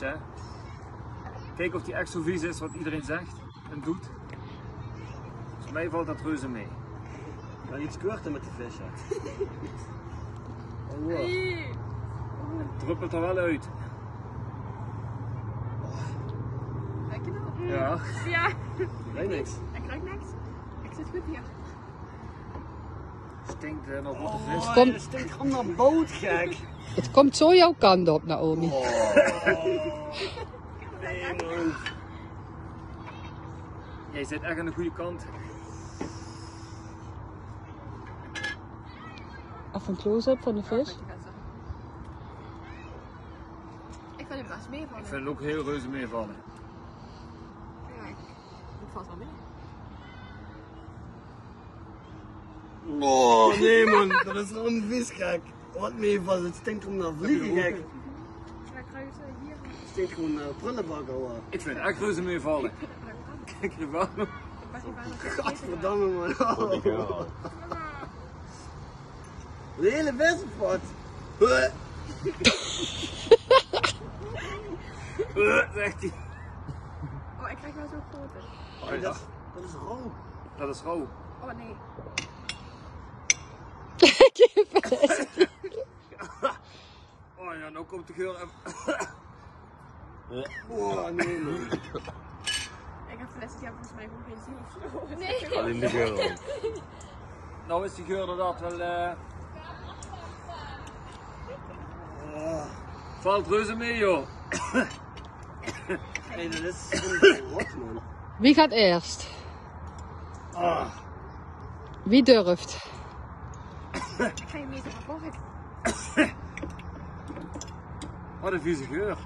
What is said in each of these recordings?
Hè? Kijk of die echt zo vies is wat iedereen zegt en doet. Volgens mij valt dat reuze mee. Maar iets korter met de vis, hè. Oh, wow. Het druppelt er wel uit. Ruik je dat? Ja. Ja. Nee, niks. Ik ruik niks. Ik zit goed hier. Stinkt nog vis. Oh, Kom. dat stinkt gewoon naar boot, gek. Het komt zo jouw kant op, Naomi. Nee, man. Jij zit echt aan de goede kant. Even een close-up van de vis. Ik vind het best meevallen. Ik vind het ook heel reuze meevallen. Ja, ik- het valt wel mee. Oh, nee, man. Dat is gewoon vis, gek. Wat meevalt, het stinkt gewoon naar vliegen, gek. Ja, kruisen hier. Het stinkt gewoon naar prullenbak, ouwe. Ik vind het echt reuze meevallen. Kijk je wel. Gadverdamme, man. Oh. De hele vis wat? Zegt hij. Oh, ik krijg wel zo'n grote. Oh, Dat, dat is rauw. Dat is rauw. Oh nee. Oh ja, nou komt de geur. Oh, nee, man. Ik heb flessen, die hebben volgens mij gewoon geen zin of zo. Nee. Alleen de geur. Nou is die geur inderdaad wel. eh Valt reuze mee joh. Nee, dat is gewoon rot, man. Wie gaat eerst? Ah. Wie durft? Ik ga je mee te vervolgen. Wat een vieze geur.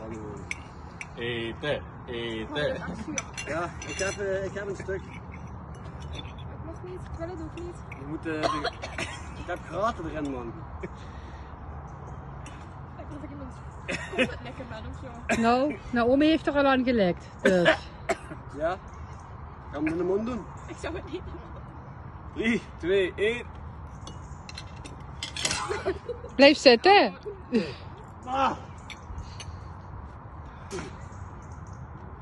Oh, man. Eten, eten. Ja, ik heb, eh, ik heb een stuk. Ik mag niet. Ik wil het ook niet. Je moet eh, de- Ik heb graten erin, man. Ik wil dat ik iemand het lekker ben of zo. Nou, Naomi heeft er al aan gelekt. Dus. Ja? Kan hem in de mond doen. Ik zou het niet doen. 3, 2, 1. Blijf zitten. Ah,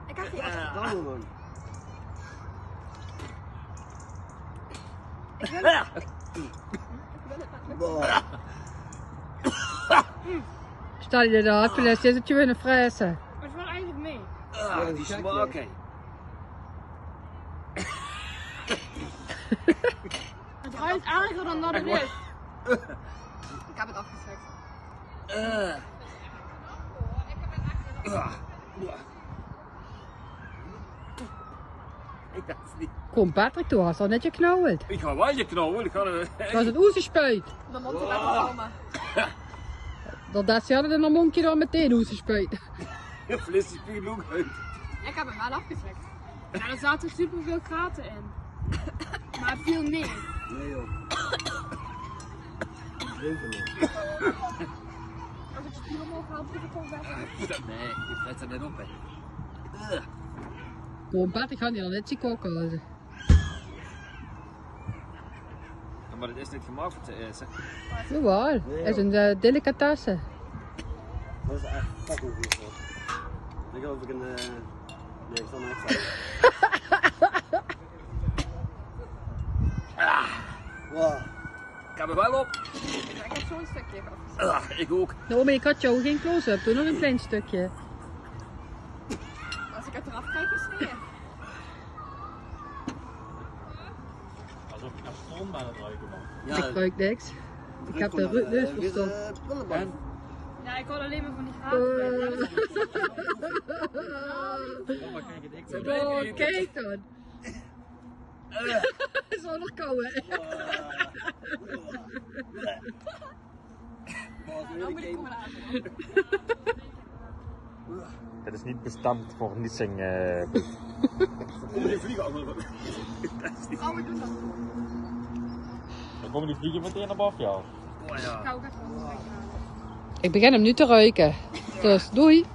Ik heb geen verdamme, man. Ik wil het. Ik wil het. Stel je daar, vielleicht is het je in de fressen. Maar het valt eigenlijk mee. Ah, Ja, die smaak. Het ruikt erger dan dat het is. Ik heb het afgestrekt. Eh. Ah. Ik dacht niet. Kom Patrick, du hast al net geknauweld. Ik ga wel je knauwen. Ik ga er. Dat was het oezespuit. Mijn mond te laten komen. Dat dat ze hadden dan een monkje dan meteen oezespuit. Een fles die puur ook uit. Ik heb hem wel afgestrekt. Ja, er zaten superveel kraten in. Maar het viel mee. Nee, joh. Drinken, man. Als ik spier omhoog haal, doe ik het gewoon weg. Nee, je fles er net op. hè. Kom Patrick, ga niet al net zien koken. Ja, Maar het is niet gemaakt voor te eten. Jawel, het is een uh, delicatesse. Dat is echt fucking goed. Ik geloof ik een... eh, Nee, ik zal maar echt zeggen. Wow. Ik heb er wel op. Ik heb zo'n stukje afgestrekt. Ah, ik ook. Naomi, ik had jou geen close-up, doe nog een klein stukje. Als ik het eraf kijk, is het weer. Alsof ik naar stroom het ruiken ben. Ja, Ik ruik niks. Ik heb de ru- neus verstopt. prullenbak. Ja, ik hoor alleen maar van die gaten. Oh, maar kijk het ik zo. Oh, kijk dan. Zo nog kouden. Nou moet ik komen. Het is niet bestemd voor nissing. eh Om die vliegen allemaal. Dat. dan komen die vliegen meteen naar boven jou. Oh ja. Ik begin hem nu te ruiken. Dus doei.